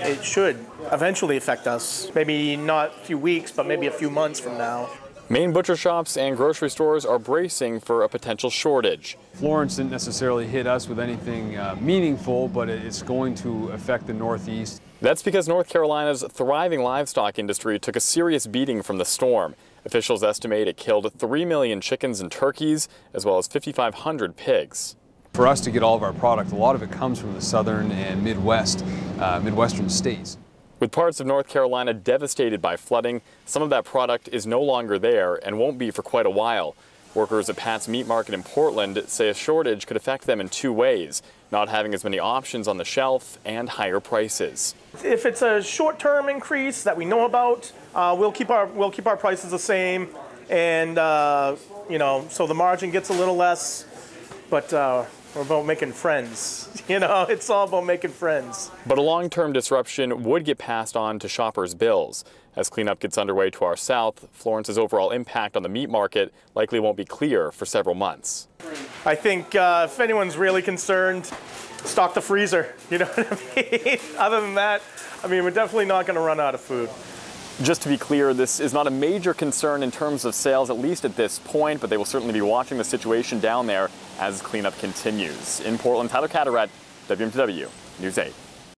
it should eventually affect us. Maybe not a few weeks, but maybe a few months from now. Maine butcher shops and grocery stores are bracing for a potential shortage. Florence didn't necessarily hit us with anything uh, meaningful, but it's going to affect the Northeast. That's because North Carolina's thriving livestock industry took a serious beating from the storm. Officials estimate it killed 3 million chickens and turkeys, as well as 5,500 pigs. For us to get all of our product, a lot of it comes from the southern and Midwest, uh, Midwestern states. With parts of North Carolina devastated by flooding, some of that product is no longer there and won't be for quite a while. Workers at Pat's Meat Market in Portland say a shortage could affect them in two ways, not having as many options on the shelf and higher prices. If it's a short-term increase that we know about, uh, we'll keep our we'll keep our prices the same, and uh, you know, so the margin gets a little less, but uh, we're about making friends. You know, it's all about making friends. But a long-term disruption would get passed on to shoppers' bills. As cleanup gets underway to our south, Florence's overall impact on the meat market likely won't be clear for several months. I think uh, if anyone's really concerned, stock the freezer. You know what I mean? Other than that, I mean, we're definitely not going to run out of food. Just to be clear, this is not a major concern in terms of sales, at least at this point, but they will certainly be watching the situation down there as cleanup continues. In Portland, Tyler Cataret, WMTW News 8.